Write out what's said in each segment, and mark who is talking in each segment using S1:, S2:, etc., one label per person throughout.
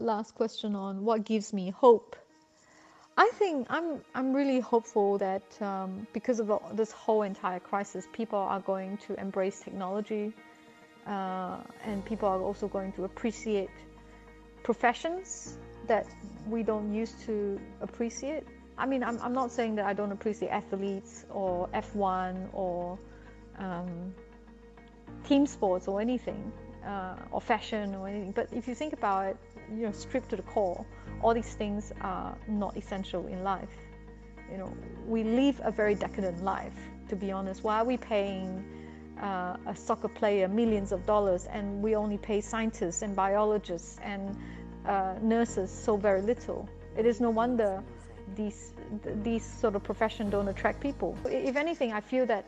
S1: last question on what gives me hope. I think I'm I'm really hopeful that um, because of this whole entire crisis, people are going to embrace technology, uh, and people are also going to appreciate professions that we don't used to appreciate. I mean, I'm, I'm not saying that I don't appreciate athletes or F1 or um, team sports or anything, uh, or fashion or anything. But if you think about it, you know, stripped to the core, all these things are not essential in life. You know, we live a very decadent life, to be honest. Why are we paying uh, a soccer player millions of dollars and we only pay scientists and biologists and uh, nurses so very little? It is no wonder these these sort of profession don't attract people. If anything, I feel that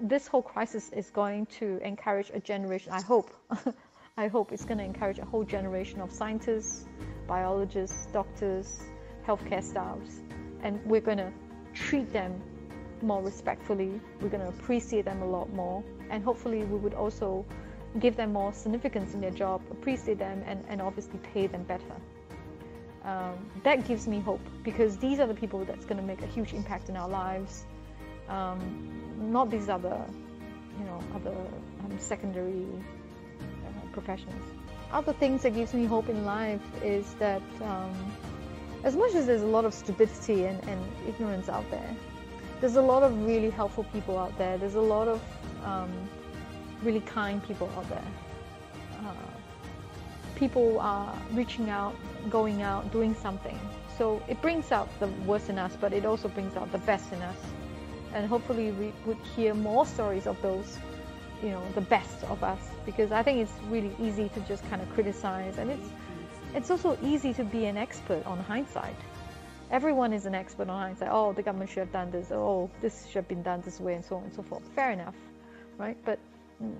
S1: this whole crisis is going to encourage a generation. I hope, I hope it's going to encourage a whole generation of scientists, biologists, doctors, healthcare staffs, and we're going to treat them more respectfully. We're going to appreciate them a lot more, and hopefully, we would also give them more significance in their job, appreciate them, and, and obviously pay them better. Um, that gives me hope because these are the people that's going to make a huge impact in our lives. Um, not these other, you know, other um, secondary uh, professions. Other things that gives me hope in life is that um, as much as there's a lot of stupidity and, and, ignorance out there, there's a lot of really helpful people out there. There's a lot of um, really kind people out there. Uh, people are reaching out, going out, doing something. So it brings out the worst in us, but it also brings out the best in us and hopefully we would hear more stories of those you know the best of us because i think it's really easy to just kind of criticize and it's it's also easy to be an expert on hindsight. Everyone is an expert on hindsight. Oh the government should have done this. Oh this should have been done this way and so on and so forth. Fair enough right? But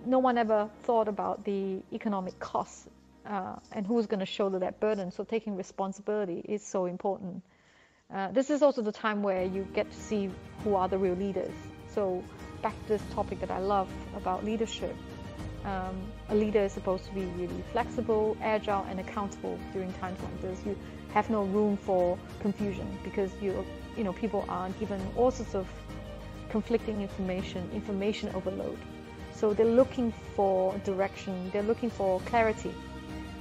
S1: no one ever thought about the economic costs uh, and who's going to shoulder that burden. So taking responsibility is so important uh, this is also the time where you get to see who are the real leaders. So back to this topic that I love about leadership. Um, a leader is supposed to be really flexible, agile, and accountable during times like this. You have no room for confusion because you, you know, people are given all sorts of conflicting information, information overload. So they're looking for direction. They're looking for clarity.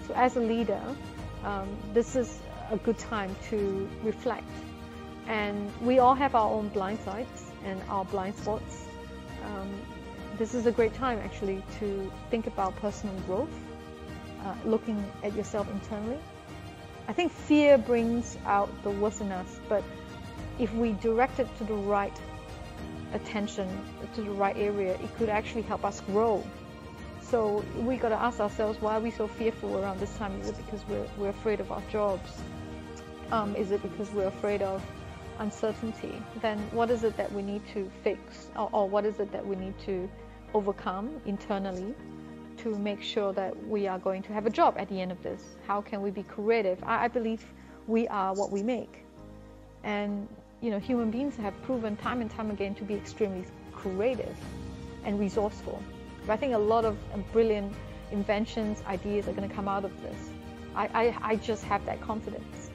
S1: So as a leader, um, this is a good time to reflect. And we all have our own blind sides and our blind spots. Um, this is a great time actually to think about personal growth, uh, looking at yourself internally. I think fear brings out the worst in us, but if we direct it to the right attention, to the right area, it could actually help us grow so we got to ask ourselves, why are we so fearful around this time? Is it because we're, we're afraid of our jobs? Um, is it because we're afraid of uncertainty? Then what is it that we need to fix, or, or what is it that we need to overcome internally to make sure that we are going to have a job at the end of this? How can we be creative? I, I believe we are what we make, and you know, human beings have proven time and time again to be extremely creative and resourceful. But I think a lot of brilliant inventions, ideas are going to come out of this. I, I, I just have that confidence.